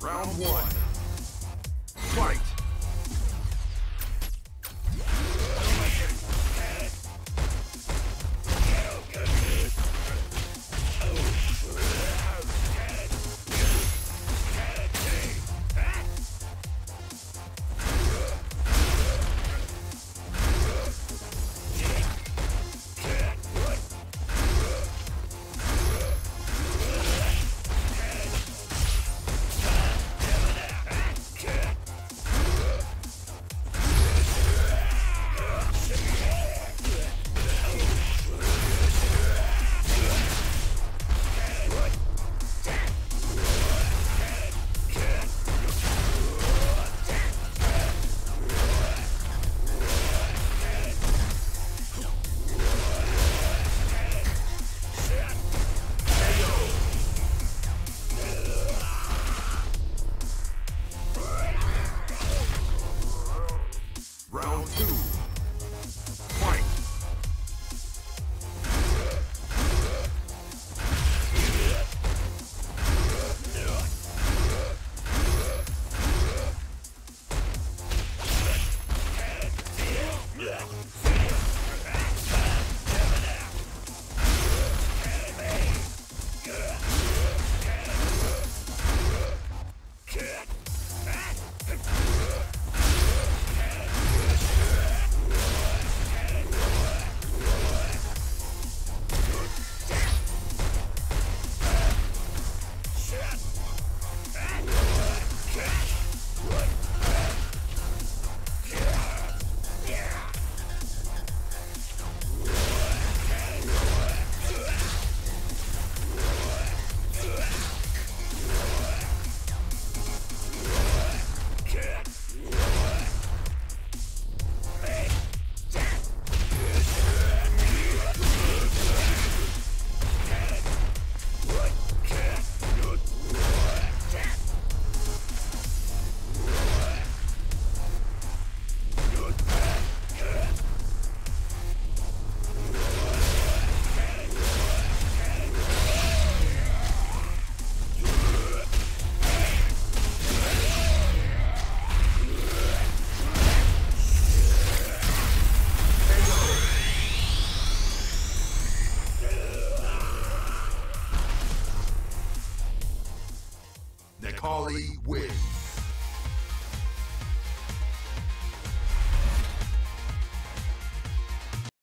Round one. Fight! Wins.